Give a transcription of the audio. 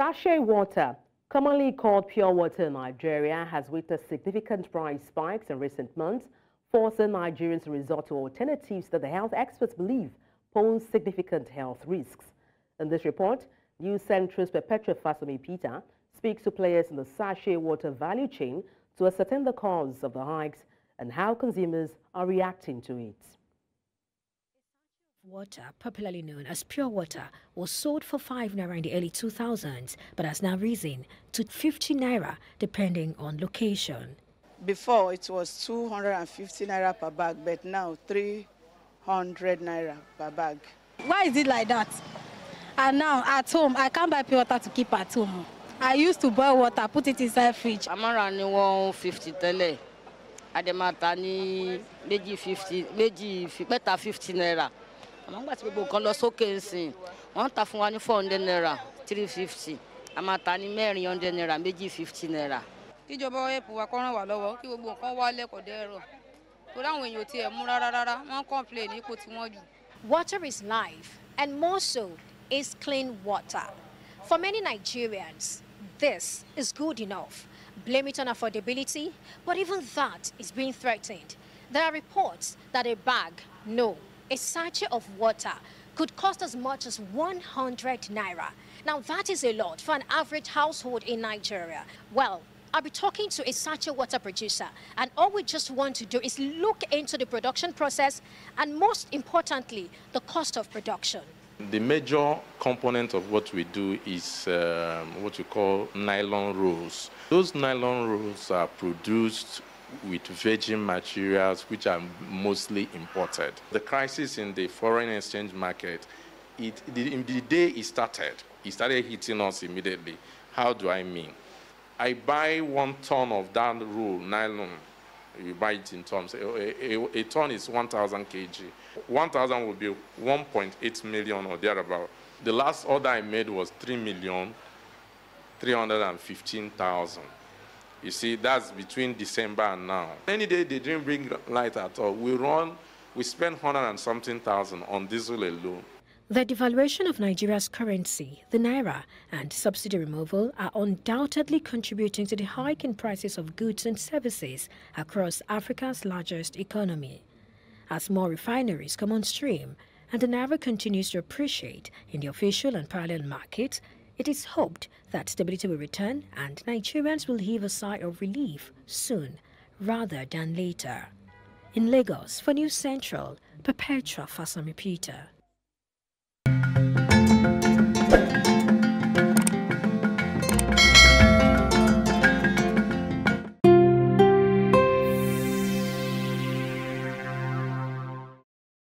Sachet water, commonly called pure water in Nigeria, has witnessed significant price spikes in recent months, forcing Nigerians to resort to alternatives that the health experts believe pose significant health risks. In this report, News Central's Perpetua Fasanmi Peter speaks to players in the sachet water value chain to ascertain the cause of the hikes and how consumers are reacting to it. Water, popularly known as pure water, was sold for 5 naira in the early 2000s but has now risen to 50 naira depending on location. Before it was 250 naira per bag, but now 300 naira per bag. Why is it like that? And now at home, I can't buy pure water to keep at home. I used to boil water, put it inside fridge. I'm around 150 tele. Ademata ní méjì 50, méjì mẹ́ta 50 naira àmọ́ nígbà tí gbogbo nǹkan lọ sókè nsìn wọ́n ń ta fún wa ní four hundred naira three fifty a máa ta ní mẹ́rin hundred naira méjì fifty naira. kíjọba ẹ̀pù wa kọ́ ràn wá lọ́wọ́ kí gbogbo nǹkan wálẹ̀ kò dẹ́rọ̀ torí àwọn èèyàn tiẹ̀ mú rárá rárá wọ́n complain ipò tí wọ́n jù. Water is life and more so is clean water. For many Nigerians, this is good enough. Blame it on affordability, but even that is being threatened. There are reports that a bag, no, a sachet of water could cost as much as 100 naira. Now, that is a lot for an average household in Nigeria. Well, I'll be talking to a sachet water producer, and all we just want to do is look into the production process and, most importantly, the cost of production. The major component of what we do is um, what we call nylon rolls. Those nylon rolls are produced with virgin materials which are mostly imported. The crisis in the foreign exchange market, it, the, the day it started, it started hitting us immediately. How do I mean? I buy one ton of that roll, nylon, you buy it in tons. A, a, a ton is 1,000 kg. 1,000 will be 1.8 million or thereabout. The last order I made was 3 million 315,000. You see, that's between December and now. Any day they didn't bring light at all. We run, we spend 100 and something thousand on diesel alone. The devaluation of Nigeria's currency, the naira, and subsidy removal are undoubtedly contributing to the hike in prices of goods and services across Africa's largest economy. As more refineries come on stream and the naira continues to appreciate in the official and parallel markets, it is hoped that stability will return and Nigerians will heave a sigh of relief soon rather than later. In Lagos, for News Central, Perpetua Fasanmi Peter.